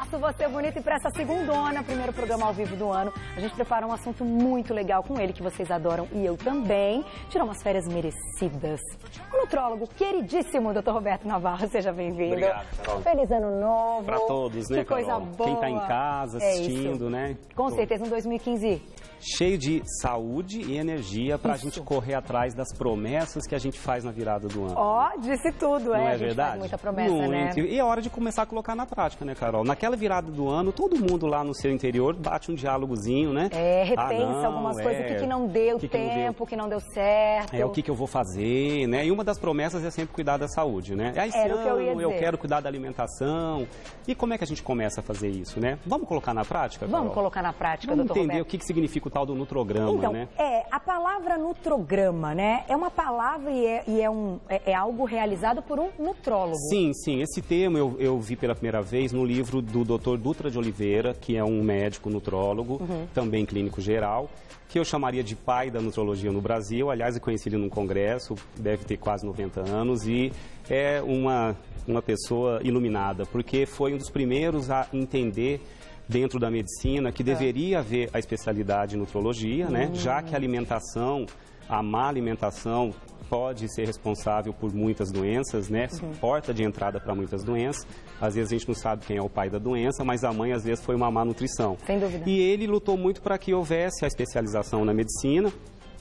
Faço você bonito e para essa segundona, primeiro programa ao vivo do ano, a gente prepara um assunto muito legal com ele que vocês adoram e eu também. Tirar umas férias merecidas. O nutrólogo queridíssimo, Dr. Roberto Navarro, seja bem-vindo. Obrigado, Carol. Feliz ano novo. Para todos, né, Que coisa Carol? boa. Quem tá em casa É assistindo, isso. né? Com certeza, um 2015 Cheio de saúde e energia para a gente correr atrás das promessas que a gente faz na virada do ano. Ó, disse tudo, Não é? é verdade? muita promessa, Muito. né? E é hora de começar a colocar na prática, né, Carol? Naquela virada do ano, todo mundo lá no seu interior bate um diálogozinho, né? É, repensa Ah, não, algumas é. coisas, o que, que não deu que que não deu? tempo, o que não deu certo. É o que, que eu vou fazer, né? E uma das promessas é sempre cuidar da saúde, né? Aí, esse Era o que eu ano ia dizer. quero cuidar da alimentação. E como é que a gente começa a fazer isso, né? Vamos colocar na prática, Vamos Carol? colocar na prática, Vamos doutor entender Roberto. o que, que significa o tal do nutrograma, Então, né? é, a palavra nutrograma, né? É uma palavra e é, e é um, é, é algo realizado por um nutrólogo. Sim, sim. Esse termo eu, eu vi pela primeira vez no livro do Dr. Dutra de Oliveira, que é um médico nutrólogo, Uhum. também clínico geral, que eu chamaria de pai da nutrologia no Brasil. Aliás, eu conheci ele num congresso, deve ter quase 90 anos, e é uma, uma pessoa iluminada, porque foi um dos primeiros a entender dentro da medicina que deveria haver a especialidade em nutrologia, né? Já que a alimentação, a má alimentação pode ser responsável por muitas doenças, né? Porta de entrada para muitas doenças. Às vezes a gente não sabe quem é o pai da doença, mas a mãe às vezes foi uma má nutrição. Sem dúvida. E ele lutou muito para que houvesse a especialização na medicina,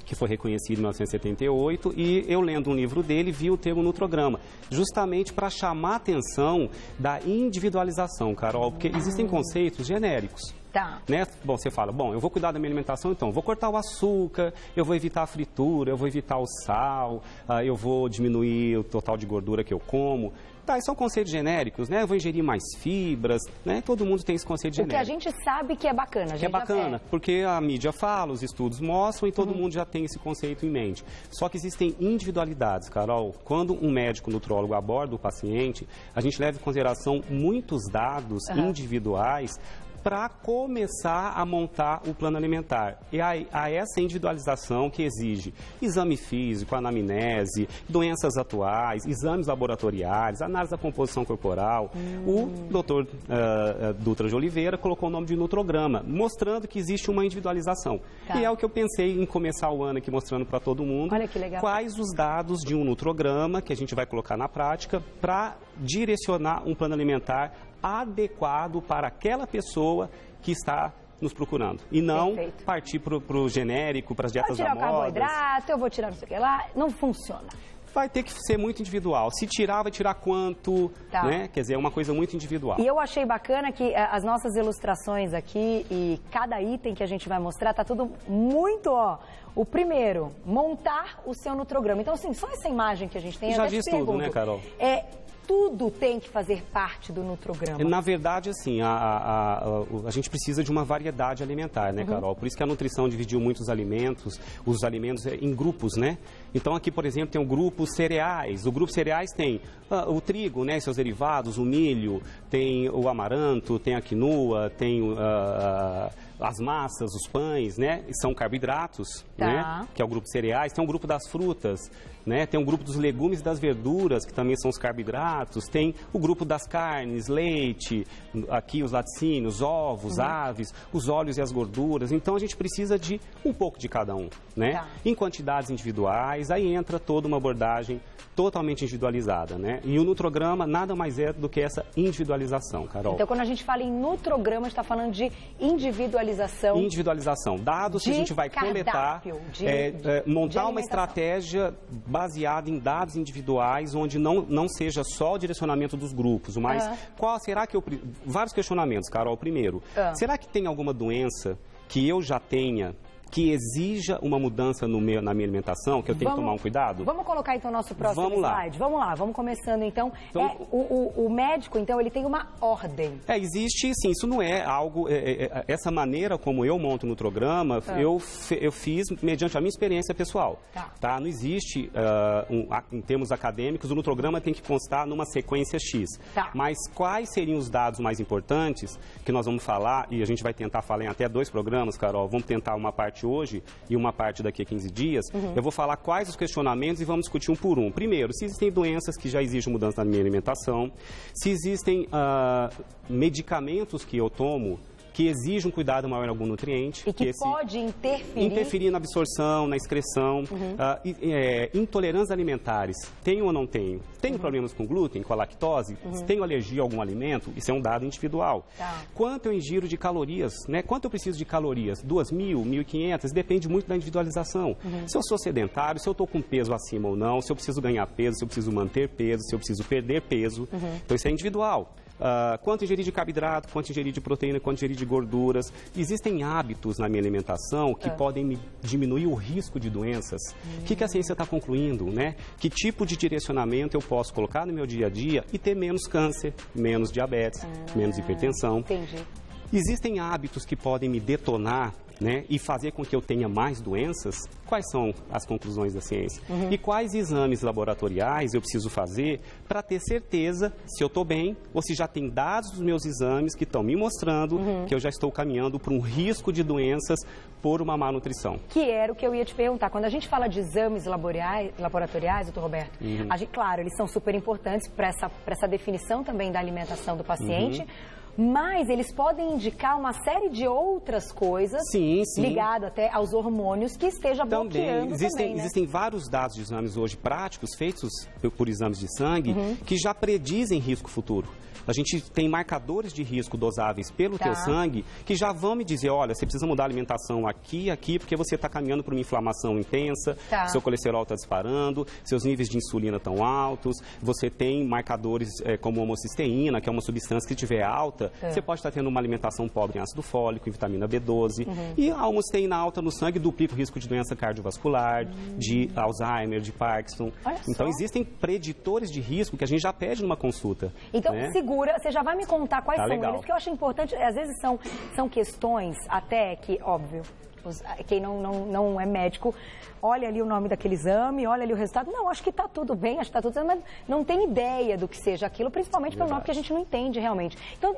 que foi reconhecido em 1978, e eu lendo um livro dele vi o termo nutrograma, justamente para chamar a atenção da individualização, Carol, porque existem conceitos genéricos. Tá. Né? Bom, você fala, bom, eu vou cuidar da minha alimentação, então, vou cortar o açúcar, eu vou evitar a fritura, eu vou evitar o sal, ah, eu vou diminuir o total de gordura que eu como. Tá, são conceitos genéricos, né? Eu vou ingerir mais fibras, né? Todo mundo tem esse conceito O que a genérico. gente sabe que é bacana. A gente Que é bacana, porque a mídia fala, os estudos mostram e todo mundo já tem esse conceito em mente. Só que existem individualidades, Carol. Quando um médico nutrólogo aborda o paciente, a gente leva em consideração muitos dados individuais para começar a montar o plano alimentar. E a, a essa individualização que exige exame físico, anamnese, doenças atuais, exames laboratoriais, análise da composição corporal. O doutor ah, Dutra de Oliveira colocou o nome de nutrograma, mostrando que existe uma individualização. Tá. E é o que eu pensei em começar o ano aqui mostrando para todo mundo Olha que legal. quais os dados de um nutrograma que a gente vai colocar na prática para direcionar um plano alimentar adequado para aquela pessoa que está nos procurando. E não Perfeito. partir para o genérico, para as Vou dietas tirar da o moda. carboidrato, eu vou tirar não sei o que lá. Não funciona. Vai ter que ser muito individual. Se tirar, vai tirar quanto, Tá. né? Quer dizer, é uma coisa muito individual. E eu achei bacana que eh, as nossas ilustrações aqui e cada item que a gente vai mostrar tá tudo muito, ó. O primeiro, montar o seu nutrograma. Então, assim, só essa imagem que a gente tem, eu Já até te diz tudo, né, Carol? É, tudo tem que fazer parte do nutrograma. Na verdade, assim, a, a, a, a gente precisa de uma variedade alimentar, né, Carol? Por isso que a nutrição dividiu muitos alimentos, os alimentos eh, em grupos, né? Então aqui, por exemplo, tem o grupo cereais. O grupo cereais tem ah, o trigo, né, seus derivados, o milho, tem o amaranto, tem a quinoa, tem ah, as massas, os pães, né? São carboidratos, Tá. né? Que é o grupo cereais. Tem o grupo das frutas, né? Tem o grupo dos legumes e das verduras, que também são os carboidratos. Tem o grupo das carnes, leite, aqui os laticínios, ovos, Uhum. aves, os óleos e as gorduras. Então a gente precisa de um pouco de cada um, né? Tá. Em quantidades individuais, aí entra toda uma abordagem totalmente individualizada, né? E o nutrograma nada mais é do que essa individualização, Carol. Então, quando a gente fala em nutrograma, a gente está falando de individualização. Individualização. Dados que a gente vai coletar, de- é, é, montar uma estratégia baseada em dados individuais, onde não, não seja só o direcionamento dos grupos, mas Aham. qual será que eu. pre- Vários questionamentos, Carol. Primeiro, Ah. será que tem alguma doença que eu já tenha que exija uma mudança meu, na minha alimentação, que eu tenho que tomar um cuidado? Vamos colocar então o nosso próximo Vamos lá. slide? Vamos lá, vamos começando então. Então- É, o, o- o médico, então, ele tem uma ordem. É, existe, sim, isso não é algo. é, é, é, essa maneira como eu monto no programa, Ah. eu, eu fiz mediante a minha experiência pessoal. Tá. Não existe, ah, um- em termos acadêmicos, o nutrograma tem que constar numa sequência X. Tá. Mas quais seriam os dados mais importantes que nós vamos falar, e a gente vai tentar falar em até dois programas, Carol, vamos tentar uma parte hoje e uma parte daqui a 15 dias, uhum. eu vou falar quais os questionamentos e vamos discutir um por um. Primeiro, se existem doenças que já exigem mudança na minha alimentação, se existem uh, medicamentos que eu tomo que exige um cuidado maior em algum nutriente. E que, que pode interferir... Interferir na absorção, na excreção. Uhum. Uh, é, intolerâncias alimentares, tenho ou não tenho? Tenho uhum. problemas com glúten, com a lactose? Uhum. Tenho alergia a algum alimento? Isso é um dado individual. Tá. Quanto eu ingiro de calorias? Né? Quanto eu preciso de calorias? 2.000, 1.500? Depende muito da individualização. Uhum. Se eu sou sedentário, se eu estou com peso acima ou não, se eu preciso ganhar peso, se eu preciso manter peso, se eu preciso perder peso. Uhum. Então, isso é individual. Uh, quanto ingerir de carboidrato, quanto ingerir de proteína, quanto ingerir de gorduras. Existem hábitos na minha alimentação que é. podem diminuir o risco de doenças. O que, que, a ciência está concluindo, né? Que tipo de direcionamento eu posso colocar no meu dia a dia e ter menos câncer, menos diabetes, ah, menos hipertensão. Entendi. Existem hábitos que podem me detonar né, e fazer com que eu tenha mais doenças, quais são as conclusões da ciência? Uhum. E quais exames laboratoriais eu preciso fazer para ter certeza se eu estou bem ou se já tem dados dos meus exames que estão me mostrando uhum. que eu já estou caminhando para um risco de doenças por uma má nutrição. Que era o que eu ia te perguntar. Quando a gente fala de exames laboratoriais, doutor Roberto, uhum. gente, claro, eles são super importantes para essa, essa definição também da alimentação do paciente uhum mas eles podem indicar uma série de outras coisas sim, sim. ligado até aos hormônios que esteja também. bloqueando existem, também, né? Existem vários dados de exames hoje práticos feitos por, exames de sangue uhum. que já predizem risco futuro. A gente tem marcadores de risco dosáveis pelo tá. teu sangue que já vão me dizer, olha, você precisa mudar a alimentação aqui e aqui, porque você está caminhando para uma inflamação intensa, tá. seu colesterol está disparando, seus níveis de insulina estão altos, você tem marcadores é, como homocisteína, que é uma substância que estiver alta, é. você pode estar tendo uma alimentação pobre em ácido fólico, em vitamina B12. Uhum. E a homocisteína alta no sangue duplica o risco de doença cardiovascular, uhum. de Alzheimer, de Parkinson. Olha então, só. existem preditores de risco que a gente já pede numa consulta. Então, né? segura você já vai me contar quais tá são legal. eles, que eu acho importante, às vezes são, são questões até que, óbvio, quem não, não, não é médico olha ali o nome daquele exame, olha ali o resultado. Não, acho que está tudo bem, acho que está tudo certo, mas não tem ideia do que seja aquilo, principalmente pelo nome que a gente não entende realmente. Então,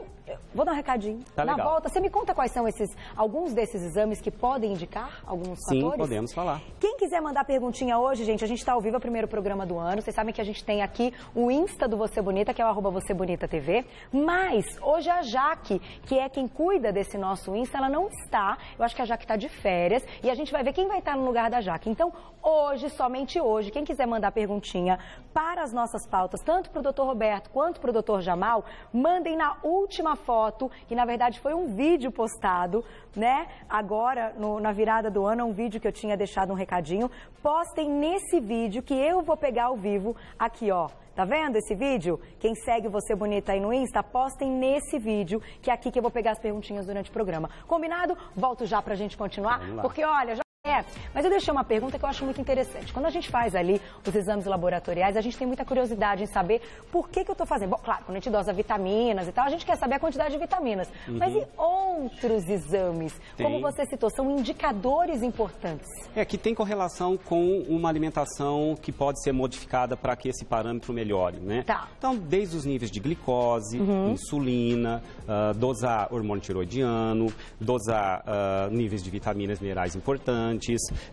vou dar um recadinho. Tá Na legal. volta, você me conta quais são esses, alguns desses exames que podem indicar alguns Sim, fatores? Sim, podemos falar. Quem quiser mandar perguntinha hoje, gente, a gente está ao vivo, é o primeiro programa do ano. Vocês sabem que a gente tem aqui o Insta do Você Bonita, que é o arroba Você Bonita TV. Mas hoje a Jaque, que é quem cuida desse nosso Insta, ela não está. Eu acho que a Jaque está de férias e a gente vai ver quem vai estar no lugar da Jaque. Então, hoje, somente hoje, quem quiser mandar perguntinha para as nossas pautas, tanto para o doutor Roberto quanto para o doutor Jamal, mandem na última foto, que na verdade foi um vídeo postado, né? Agora, no, na virada do ano, um vídeo que eu tinha deixado um recadinho. Postem nesse vídeo que eu vou pegar ao vivo aqui, ó. Tá vendo esse vídeo? Quem segue Você Bonita aí no Insta, postem nesse vídeo, que é aqui que eu vou pegar as perguntinhas durante o programa. Combinado? Volto já pra gente continuar, porque olha, já... É, mas eu deixei uma pergunta que eu acho muito interessante. Quando a gente faz ali os exames laboratoriais, a gente tem muita curiosidade em saber por que, que eu estou fazendo. Bom, claro, quando a gente dosa vitaminas e tal, a gente quer saber a quantidade de vitaminas. Uhum. Mas e outros exames? Tem. Como você citou, são indicadores importantes. É, que tem correlação com uma alimentação que pode ser modificada para que esse parâmetro melhore, né? Tá. Então, desde os níveis de glicose, uhum. insulina, uh, dosar hormônio tiroidiano, dosar uh, níveis de vitaminas minerais importantes,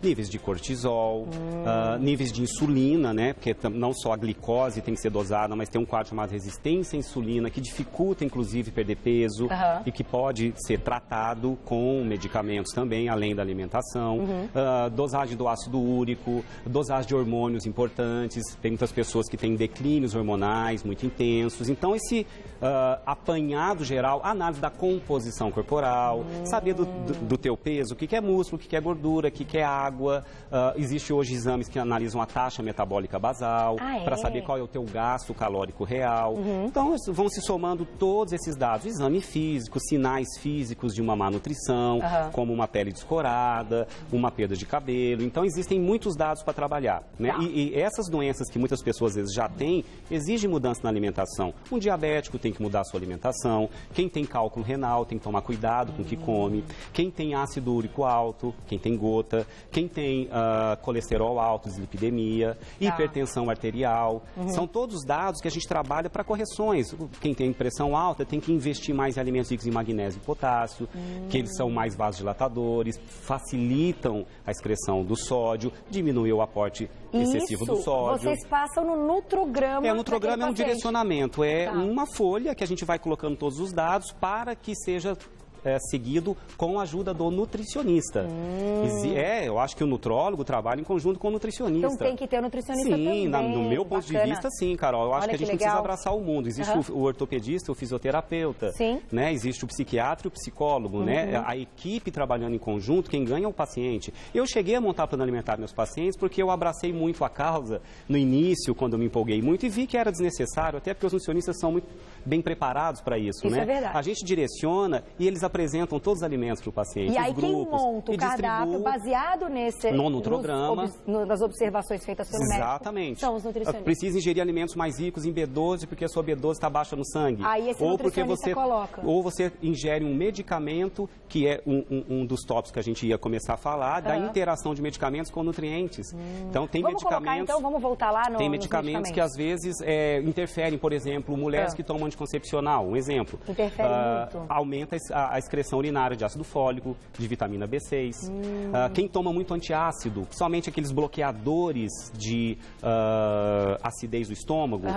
níveis de cortisol, hum. uh, níveis de insulina, né? Porque não só a glicose tem que ser dosada, mas tem um quadro chamado resistência à insulina, que dificulta, inclusive, perder peso uhum. e que pode ser tratado com medicamentos também, além da alimentação. Uhum. Uh, dosagem do ácido úrico, dosagem de hormônios importantes. Tem muitas pessoas que têm declínios hormonais muito intensos. Então, esse uh, apanhado geral, análise da composição corporal, uhum. saber do, do, do, teu peso, o que, que é músculo, o que, que é gordura, aqui que é água. Uh, existe hoje exames que analisam a taxa metabólica basal ah, é? para saber qual é o teu gasto calórico real. Uhum. Então vão se somando todos esses dados, exame físico, sinais físicos de uma má nutrição, uhum. como uma pele descorada, uma perda de cabelo. Então existem muitos dados para trabalhar. Né? Tá. E, e, essas doenças que muitas pessoas às vezes já têm, exigem mudança na alimentação. Um diabético tem que mudar a sua alimentação. Quem tem cálculo renal tem que tomar cuidado com o que come. Quem tem ácido úrico alto, quem tem gordo gota, quem tem uh, colesterol alto, dislipidemia, tá. hipertensão arterial. Uhum. São todos dados que a gente trabalha para correções. Quem tem pressão alta tem que investir mais em alimentos ricos em magnésio e potássio, uhum. que eles são mais vasodilatadores, facilitam a excreção do sódio, diminuir o aporte excessivo Isso, do sódio. Vocês passam no nutrograma. É, o nutrograma é um direcionamento, é tá. uma folha que a gente vai colocando todos os dados para que seja é, seguido com a ajuda do nutricionista. Hum. É, eu acho que o nutrólogo trabalha em conjunto com o nutricionista. Então tem que ter o nutricionista sim, também. Sim, no meu ponto Bacana. de vista, sim, Carol. Eu acho Olha que a gente que precisa abraçar o mundo. Existe uhum. o, o, ortopedista, o fisioterapeuta. Sim. Né? Existe o psiquiatra e o psicólogo. Né? Uhum. Né? A equipe trabalhando em conjunto, quem ganha é o paciente. Eu cheguei a montar plano alimentar meus pacientes porque eu abracei muito a causa no início, quando eu me empolguei muito, e vi que era desnecessário, até porque os nutricionistas são muito bem preparados para isso. Isso né? é verdade. A gente direciona e eles apresentam todos os alimentos para o paciente. E aí grupos, quem monta o cardápio baseado nesse no nutrograma, nos, no, nas observações feitas pelo Exatamente. médico, são os nutricionistas. Precisa ingerir alimentos mais ricos em B12 porque a sua B12 está baixa no sangue. Aí esse ou porque você coloca. ou você ingere um medicamento que é um, um, um, dos tópicos que a gente ia começar a falar da interação de medicamentos com nutrientes. Hum. Então tem vamos medicamentos. Colocar, então vamos voltar lá no, Tem medicamentos, medicamentos. que às vezes é, interferem, por exemplo, mulheres que tomam anticoncepcional, um exemplo. Interfere uh, muito. Aumenta a, a excreção urinária de ácido fólico, de vitamina B6. Hum. Uh, quem toma muito antiácido, principalmente aqueles bloqueadores de uh, acidez do estômago,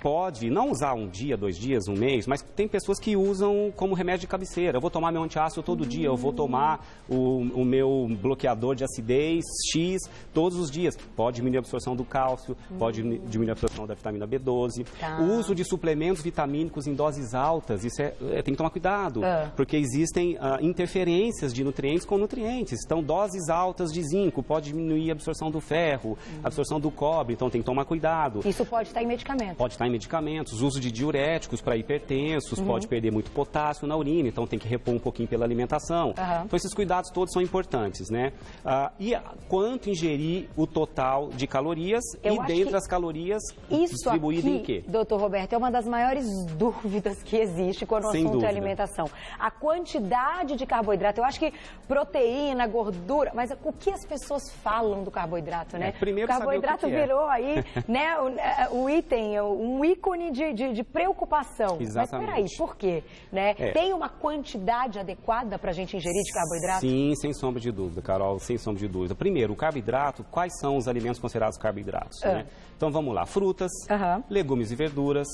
pode não usar um dia, dois dias, um mês, mas tem pessoas que usam como remédio de cabeceira. Eu vou tomar meu antiácido todo dia, eu vou tomar o, o, meu bloqueador de acidez X todos os dias. Pode diminuir a absorção do cálcio, pode diminuir a absorção da vitamina B12. Tá. O uso de suplementos vitamínicos em doses altas, isso é, é tem que tomar cuidado, ah. porque existem uh, interferências de nutrientes com nutrientes. Então, doses altas de zinco pode diminuir a absorção do ferro, a absorção do cobre, então tem que tomar cuidado. Isso pode estar em medicamento. Pode estar em medicamentos, uso de diuréticos para hipertensos, uhum. pode perder muito potássio na urina, então tem que repor um pouquinho pela alimentação. Uhum. Então esses cuidados todos são importantes, né? Ah, e quanto ingerir o total de calorias Eu e dentro das calorias distribuído em quê? Doutor Roberto, é uma das maiores dúvidas que existe quando o Sem assunto é dúvida. é alimentação. A quantidade de carboidrato. Eu acho que proteína, gordura, mas o que as pessoas falam do carboidrato, né? É, primeiro o carboidrato o que que é. virou aí, né, o, é, o item, um ícone de, de, de preocupação. Exatamente. Mas peraí, por quê? Né? É. Tem uma quantidade adequada para a gente ingerir de carboidrato? Sim, sem sombra de dúvida, Carol, sem sombra de dúvida. Primeiro, o carboidrato, quais são os alimentos considerados carboidratos? Ah. Né? Então vamos lá, frutas, uhum. legumes e verduras,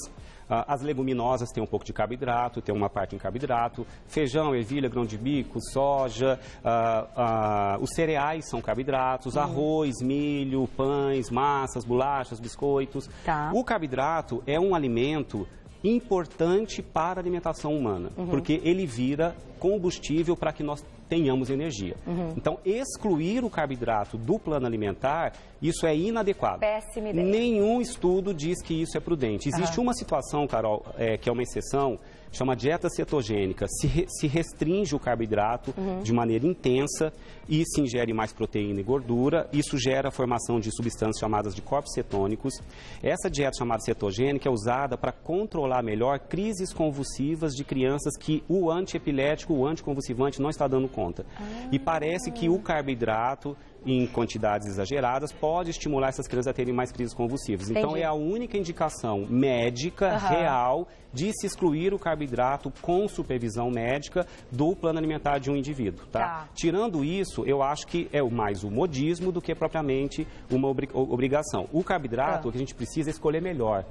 as leguminosas têm um pouco de carboidrato, tem uma parte em carboidrato. Feijão, ervilha, grão de bico, soja. Uh, uh, os cereais são carboidratos. Uhum. Arroz, milho, pães, massas, bolachas, biscoitos. Tá. O carboidrato é um alimento importante para a alimentação humana, uhum. porque ele vira combustível para que nós tenhamos energia. Uhum. Então, excluir o carboidrato do plano alimentar, isso é inadequado. Péssima ideia. Nenhum estudo diz que isso é prudente. Existe uhum. uma situação, Carol, é, que é uma exceção, chama dieta cetogênica. Se, re, se restringe o carboidrato uhum. de maneira intensa e se ingere mais proteína e gordura. Isso gera a formação de substâncias chamadas de corpos cetônicos. Essa dieta chamada cetogênica é usada para controlar melhor crises convulsivas de crianças que o antiepilético, o anticonvulsivante não está dando conta. Ah. E parece que o carboidrato em quantidades exageradas pode estimular essas crianças a terem mais crises convulsivas. Então, Entendi. Então é a única indicação médica uhum. real de se excluir o carboidrato com supervisão médica do plano alimentar de um indivíduo. Tá? tá. Tirando isso, eu acho que é mais o modismo do que propriamente uma obrigação. O carboidrato, tá. o que a gente precisa é escolher melhor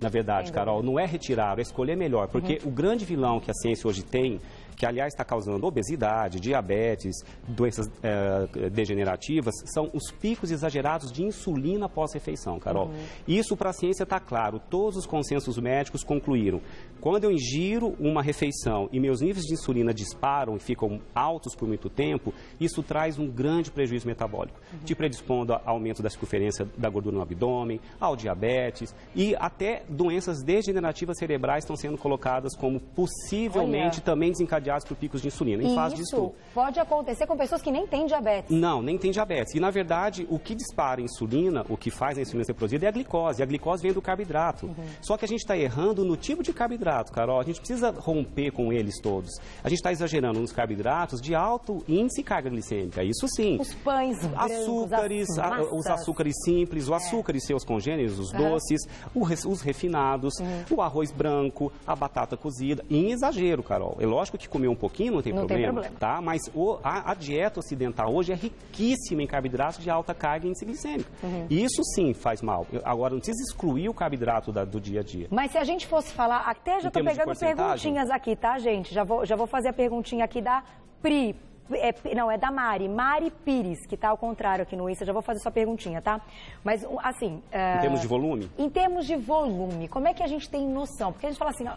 na verdade, Carol. Não é retirar, é escolher melhor. Porque uhum. o grande vilão que a ciência hoje tem que aliás está causando obesidade, diabetes, doenças é, degenerativas, são os picos exagerados de insulina pós-refeição, Carol. Uhum. Isso para a ciência está claro, todos os consensos médicos concluíram. Quando eu ingiro uma refeição e meus níveis de insulina disparam e ficam altos por muito tempo, isso traz um grande prejuízo metabólico, uhum. te predispondo a aumento da circunferência da gordura no abdômen, ao diabetes e até doenças degenerativas cerebrais estão sendo colocadas como possivelmente Olha. também desencadeadas intermediários para picos de insulina, em fase de Isso pode acontecer com pessoas que nem têm diabetes. Não, nem tem diabetes. E, na verdade, o que dispara a insulina, o que faz a insulina ser produzida é a glicose. E a glicose vem do carboidrato. Uhum. Só que a gente está errando no tipo de carboidrato, Carol. A gente precisa romper com eles todos. A gente está exagerando nos carboidratos de alto índice e carga glicêmica. Isso sim. Os pães brancos, Açúcares, massas. os açúcares simples, o açúcar e seus congêneres, os Aham. doces, os refinados, o arroz branco, a batata cozida, em exagero, Carol. É lógico que comer um pouquinho não tem Não tem problema, problema. tá? Mas o- a, a dieta ocidental hoje é riquíssima em carboidratos de alta carga e índice glicêmico. Uhum. Isso sim faz mal. Agora, não precisa excluir o carboidrato da- do dia a dia. Mas se a gente fosse falar, até já de pegando perguntinhas aqui, tá, gente? Já vou, já vou fazer a perguntinha aqui da Pri. É, não, é da Mari, Mari Pires, que tá ao contrário aqui no Insta. Já vou fazer sua perguntinha, tá? Mas, assim... Em termos de volume? Em termos de volume, como é que a gente tem noção? Porque a gente fala assim, ó,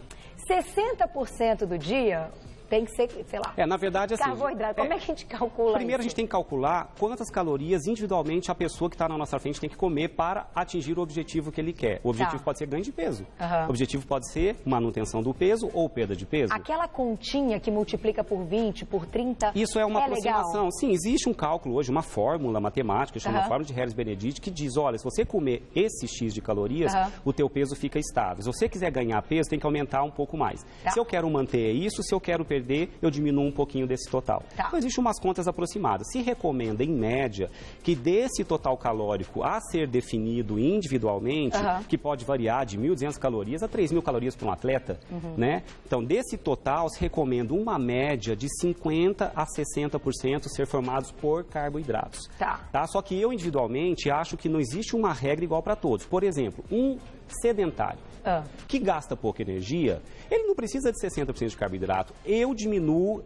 60% do dia tem que ser, sei lá, É, na verdade, assim... carboidrato. Como é que a gente calcula Primeiro, a isso? gente tem que calcular quantas calorias individualmente a pessoa que está na nossa frente tem que comer para atingir o objetivo que ele quer. O objetivo Tá. pode ser ganho de peso. Aham. O objetivo pode ser manutenção do peso ou perda de peso. Aquela continha que multiplica por 20, por 30, Isso é uma é aproximação. legal? Sim, existe um cálculo hoje, uma fórmula matemática, chama Aham. fórmula de Harris-Benedict, que diz, olha, se você comer esse X de calorias, Aham. o teu peso fica estável. Se você quiser ganhar peso, tem que aumentar um pouco mais. Tá. Se eu quero manter isso, se eu quero perder, eu diminuo um pouquinho desse total. Tá. Então, existem umas contas aproximadas. Se recomenda, em média, que desse total calórico a ser definido individualmente, Aham. que pode variar de 1.200 calorias a 3.000 calorias para um atleta, Uhum. né? Então, desse total, se recomenda uma média de 50% a 60% ser formados por carboidratos. Tá. Só que eu, individualmente, acho que não existe uma regra igual para todos. Por exemplo, um sedentário Ah. que gasta pouca energia, ele não precisa de 60% de carboidrato. Eu diminuo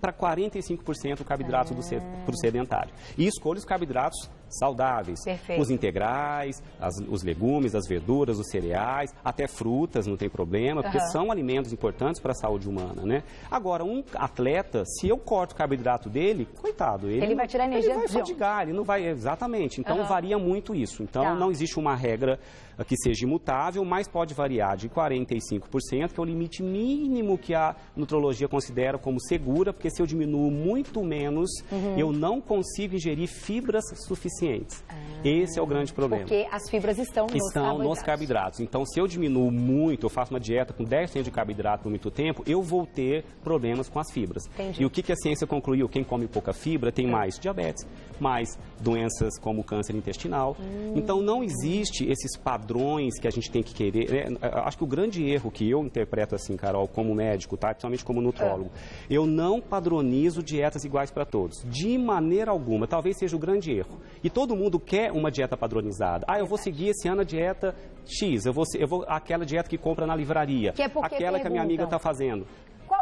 para 45% o carboidrato do se, pro sedentário. E escolho os carboidratos saudáveis. Perfeito. Os integrais, as- os legumes, as verduras, os cereais, até frutas, não tem problema, porque Aham. são alimentos importantes para a saúde humana, né? Agora, um atleta, se eu corto o carboidrato dele, coitado, ele, Ele vai tirar energia Ele vai fadigar, ele não vai, exatamente. Então, Aham. varia muito isso. Então, Tá. não existe uma regra ah, que seja imutável, mas pode variar de 45%, que é o limite mínimo que a nutrologia considera como segura, porque se eu diminuo muito menos, Uhum. eu não consigo ingerir fibras suficientes. Esse é o grande problema. Porque as fibras estão nos Estão nos carboidratos. carboidratos. Então, se eu diminuo muito, eu faço uma dieta com 10% de carboidrato por muito tempo, eu vou ter problemas com as fibras. Entendi. E o que, que a ciência concluiu? Quem come pouca fibra tem mais diabetes, mais doenças como câncer intestinal. Então, não existe esses padrões que a gente tem que querer. né? Acho que o grande erro que eu interpreto assim, Carol, como médico, tá? principalmente como nutrólogo, eu não padronizo dietas iguais para todos. De maneira alguma. Talvez seja o grande erro. E todo mundo quer uma dieta padronizada. Ah, eu vou seguir esse ano a dieta X, eu vou, eu vou aquela dieta que compra na livraria, Que é aquela que a minha amiga perguntam. está fazendo.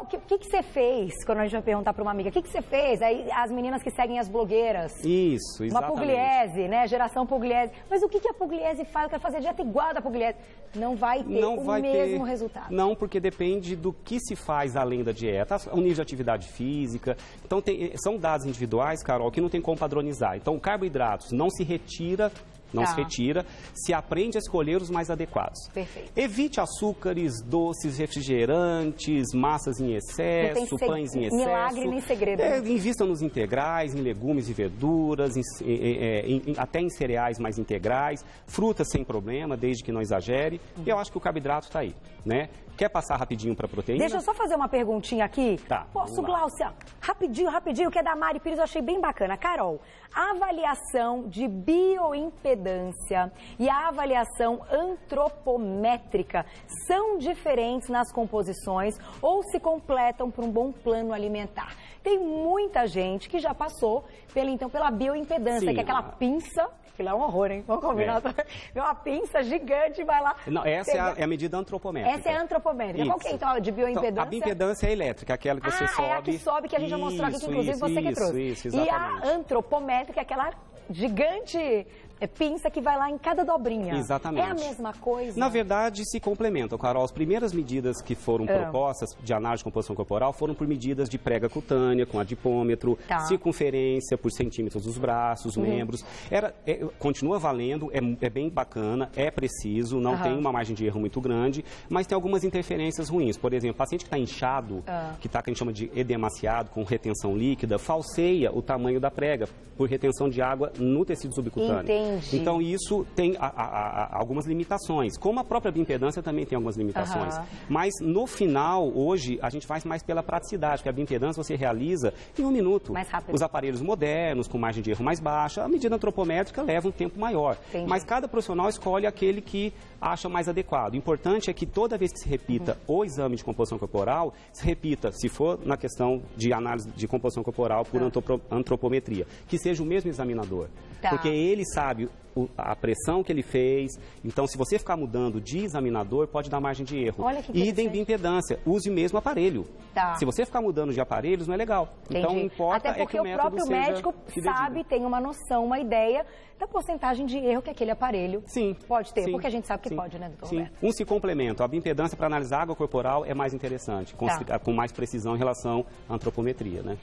O que, que, que você fez, quando a gente vai perguntar para uma amiga, o que, que você fez? Aí as meninas que seguem as blogueiras. Isso, Uma exatamente. pugliese, né? Geração pugliese. Mas o que, que a pugliese faz? Eu quero fazer dieta igual da pugliese. Não vai ter não o vai mesmo ter, resultado. Não, porque depende do que se faz além da dieta, o nível de atividade física. Então, tem- são dados individuais, Carol, que não tem como padronizar. Então, carboidratos não se retira, não Tá. se retira, se aprende a escolher os mais adequados. Perfeito. Evite açúcares, doces, refrigerantes, massas em excesso, pães em excesso. milagre nem segredo, É? Invista nos integrais, em legumes e verduras, em- em- em- em- até em cereais mais integrais, frutas sem problema, desde que não exagere. E eu acho que o carboidrato está aí, né? Quer passar rapidinho para proteína? Deixa eu só fazer uma perguntinha aqui. Tá, Posso. Glaucia? Rapidinho, rapidinho, que é da Mari Pires, eu achei bem bacana. Carol, a avaliação de bioimpedância e a avaliação antropométrica são diferentes nas composições ou se completam por um bom plano alimentar? Tem muita gente que já passou pela, então, pela bioimpedância, Sim. que é aquela pinça, aquilo é um horror, hein? Vamos combinar. É. Vê uma pinça gigante, vai lá. Não, essa é a, é a medida antropométrica. Essa é a antropométrica. Qual que é, Isso. então, a de bioimpedância? Então, a bioimpedância é elétrica, aquela que você ah, sobe. é a que sobe, que a gente já mostrou aqui, que Isso, inclusive isso, você que isso, trouxe. Isso, e exatamente. a antropométrica, aquela gigante pinça que vai lá em cada dobrinha. Exatamente. É a mesma coisa? Na verdade, se complementam, Carol. As primeiras medidas que foram É. propostas de análise de composição corporal foram por medidas de prega cutânea, com adipômetro, Tá. circunferência por centímetros dos braços, Uhum. membros. Era, é, continua valendo, é, é bem bacana, é preciso, não Aham. tem uma margem de erro muito grande, mas tem algumas interferências ruins. Por exemplo, paciente que está inchado, Ah. que está, que a gente chama de edemaciado, com retenção líquida, falseia o tamanho da prega por retenção de água no tecido subcutâneo. Entendi. Então, isso tem a- a- a- algumas limitações. Como a própria bioimpedância também tem algumas limitações. Aham. Mas, no final, hoje, a gente faz mais pela praticidade, porque a bioimpedância você realiza em um minuto. Mais rápido. Os aparelhos modernos, com margem de erro mais baixa, a medida antropométrica leva um tempo maior. Entendi. Mas cada profissional escolhe aquele que acha mais adequado. O importante é que toda vez que se repita Uhum. o exame de composição corporal, se repita, se for na questão de análise de composição corporal por antropro- antropometria, que seja o mesmo examinador. Tá. Porque ele sabe a pressão que ele fez. Então, se você ficar mudando de examinador, pode dar margem de erro. Olha que Idem bioimpedância, use o mesmo aparelho. Tá. Se você ficar mudando de aparelhos, não é legal. Então, Entendi. importa Até é porque que o o próprio médico sabe, tem uma noção, uma ideia da porcentagem de erro que aquele aparelho Sim. pode ter. Sim, Porque a gente sabe que sim, pode, né, doutor Sim. Roberto? Um se complementa. A bioimpedância para analisar água corporal é mais interessante, com, Tá. com mais precisão em relação à antropometria, né?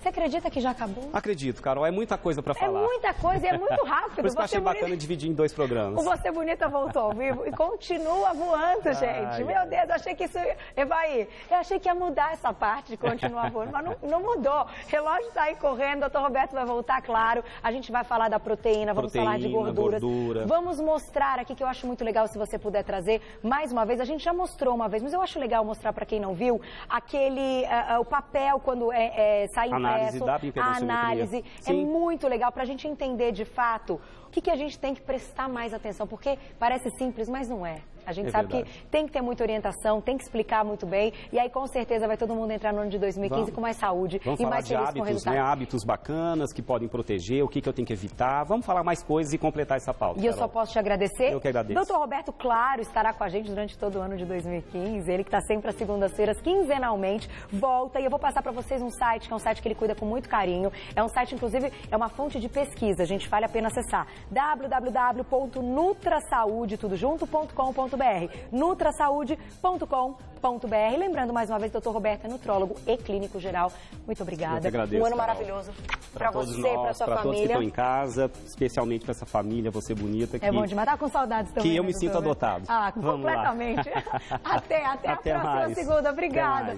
Você acredita que já acabou? Acredito, Carol, é muita coisa para É falar. muita coisa e é muito rápido. Por isso que eu achei bonita- bacana dividir em dois programas. O Você Bonita voltou ao vivo e continua voando, gente. Ai, Meu. Deus, eu achei que isso ia... Evaí, eu achei que ia mudar essa parte de continuar voando, mas não, não mudou. Relógio está aí correndo, doutor Roberto vai voltar, claro. A gente vai falar da proteína, vamos falar de Proteína, gorduras. gordura. Vamos mostrar aqui, que eu acho muito legal, se você puder trazer mais uma vez. A gente já mostrou uma vez, mas eu acho legal mostrar para quem não viu, aquele, ah, ah, o papel quando é, é, sai Análise da a bioimpedância análise. É muito legal para a gente entender de fato o que, que a gente tem que prestar mais atenção, porque parece simples, mas não é. A gente É sabe verdade. que tem que ter muita orientação, tem que explicar muito bem, e aí com certeza vai todo mundo entrar no ano de 2015 Vamos. com mais saúde Vamos e falar mais de com hábitos, né? Hábitos bacanas que podem proteger, o que, que eu tenho que evitar. Vamos falar mais coisas e completar essa pauta. E eu só Carol. posso te agradecer. Eu que agradeço. Doutor Roberto, claro, estará com a gente durante todo o ano de 2015. Ele que está sempre às segundas-feiras, quinzenalmente, volta. E eu vou passar para vocês um site, que é um site que ele cuida com muito carinho. É um site, inclusive, é uma fonte de pesquisa. A gente vale a pena acessar. www.nutrasaude, tudo junto.com.br. nutrasaude.com.br. Lembrando mais uma vez, doutor Roberto é nutrólogo e clínico geral. Muito obrigada. Eu agradeço, um ano maravilhoso para você, para sua pra todos que família. estão em casa, especialmente para essa família, você bonita. Que... É bom demais. Tá com saudades também. Que eu né, me doutor sinto adotado. Ah, Vamos completamente. até, até, Até a próxima mais. segunda. Obrigada.